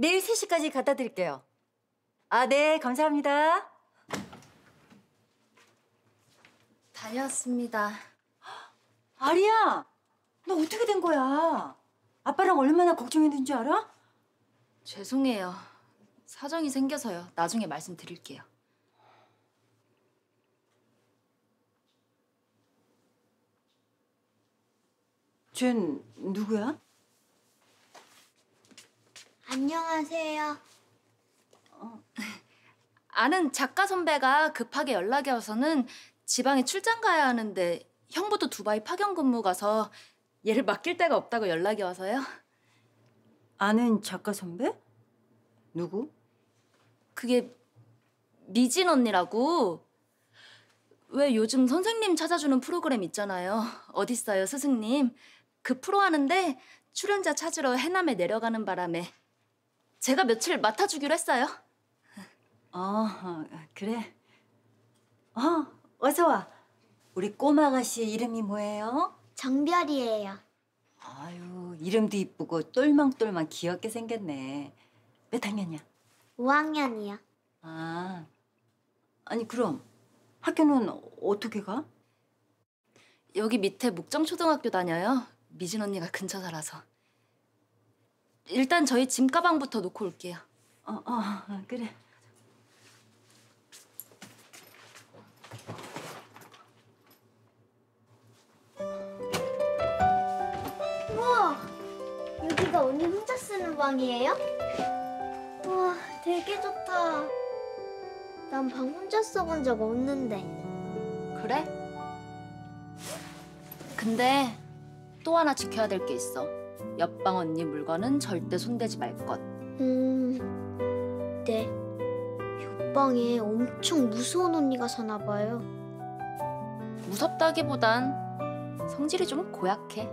내일 3시까지 갖다 드릴게요. 아, 네, 감사합니다. 다녀왔습니다. 아리야, 너 어떻게 된 거야? 아빠랑 얼마나 걱정했는 줄 알아? 죄송해요. 사정이 생겨서요. 나중에 말씀드릴게요. 쟨 누구야? 안녕하세요. 아는 작가 선배가 급하게 연락이 와서는 지방에 출장 가야 하는데 형부도 두바이 파견 근무 가서 얘를 맡길 데가 없다고 연락이 와서요. 아는 작가 선배? 누구? 그게 미진 언니라고 왜 요즘 선생님 찾아주는 프로그램 있잖아요. 어딨어요 스승님. 그 프로 하는데 출연자 찾으러 해남에 내려가는 바람에 제가 며칠 맡아주기로 했어요. 어, 그래. 어, 어서 와. 우리 꼬마 아가씨 이름이 뭐예요? 정별이에요. 아유, 이름도 이쁘고 똘망똘망 귀엽게 생겼네. 몇 학년이야? 5학년이요. 아, 아니 그럼 학교는 어떻게 가? 여기 밑에 묵정초등학교 다녀요. 미진 언니가 근처 살아서. 일단 저희 짐 가방부터 놓고 올게요. 어, 어, 그래. 우와, 여기가 언니 혼자 쓰는 방이에요? 우와, 되게 좋다. 난 방 혼자 써본 적 없는데. 그래? 근데 또 하나 지켜야 될 게 있어. 옆방 언니 물건은 절대 손대지 말 것. 음, 네. 옆방에 엄청 무서운 언니가 사나 봐요. 무섭다기보단 성질이 좀 고약해.